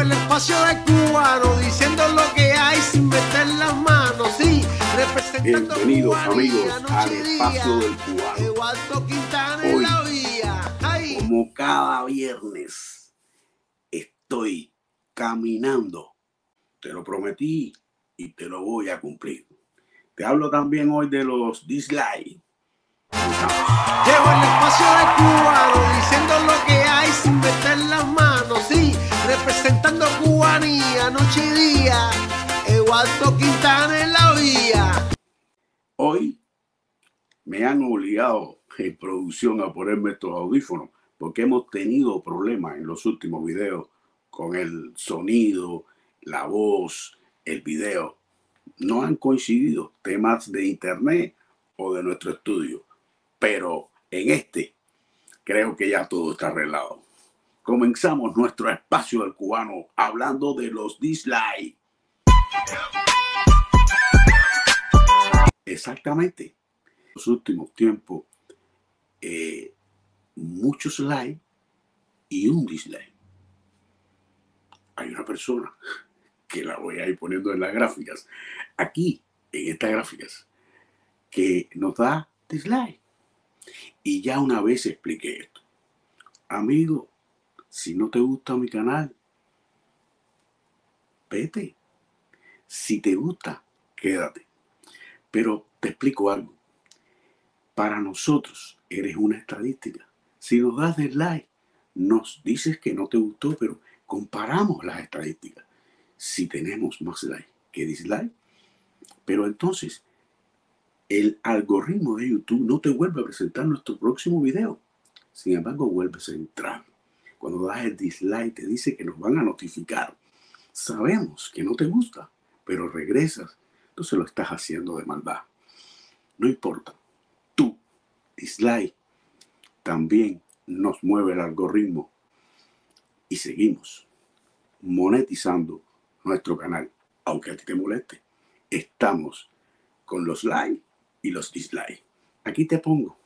El espacio del cubano diciendo lo que hay sin meter las manos, sí, representando Bienvenidos amigos al espacio del cubano. Hoy, la vía. Ay. Como cada viernes estoy caminando. Te lo prometí y te lo voy a cumplir. Te hablo también hoy de los dislikes. Llevo el espacio del cubano diciendo lo que hay sin meter en la vía. Hoy me han obligado en producción a ponerme estos audífonos porque hemos tenido problemas en los últimos videos con el sonido, la voz, el video. No han coincidido temas de internet o de nuestro estudio, pero en este creo que ya todo está arreglado. Comenzamos nuestro espacio del cubano hablando de los dislikes. Exactamente. En los últimos tiempos, eh, muchos likes y un dislike. Hay una persona que la voy a ir poniendo en las gráficas, aquí, en estas gráficas, que nos da dislike. Y ya una vez expliqué esto. Amigo, si no te gusta mi canal, vete. Si te gusta, quédate. Pero te explico algo. Para nosotros eres una estadística. Si nos das dislike, nos dices que no te gustó, pero comparamos las estadísticas. Si tenemos más like que dislike, pero entonces el algoritmo de YouTube no te vuelve a presentar nuestro próximo video. Sin embargo, vuelves a entrar. Cuando das el dislike, te dice que nos van a notificar. Sabemos que no te gusta, pero regresas. Entonces lo estás haciendo de maldad. No importa. Tú, dislike, también nos mueve el algoritmo. Y seguimos monetizando nuestro canal. Aunque a ti te moleste. Estamos con los likes y los dislikes. Aquí te pongo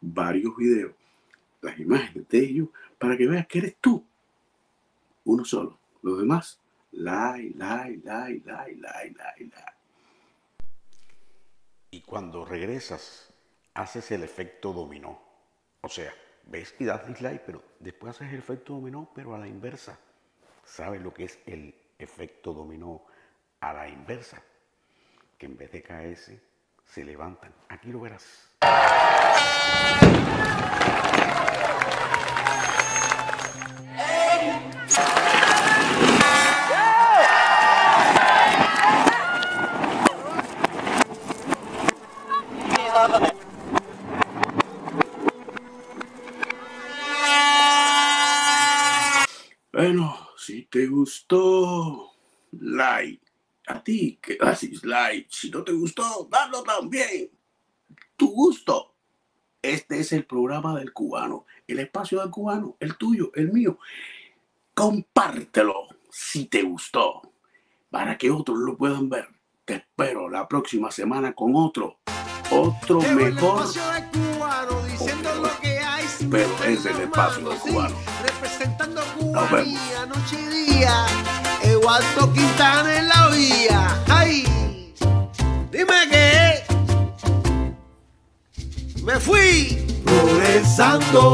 varios videos, las imágenes de ellos, para que veas que eres tú. Uno solo. Los demás, like, like, like, like, like, like, like. Y cuando regresas, haces el efecto dominó. O sea, ves que das dislike, pero después haces el efecto dominó, pero a la inversa. ¿Sabes lo que es el efecto dominó a la inversa? Que en vez de caerse, se levantan. Aquí lo verás. Bueno, si te gustó, like. A ti que haces like. Si no te gustó, dalo también. Tu gusto. Este es el programa del cubano, el espacio del cubano, el tuyo, el mío. Compártelo si te gustó, para que otros lo puedan ver. Te espero la próxima semana con otro, otro mejor. espacio del cubano diciendo Ok, lo que hay sin pero es el espacio cubano. representando vemos. cubanía, noche y día. Eduardo Quintana en la vía. Ay, dime que me fui progresando.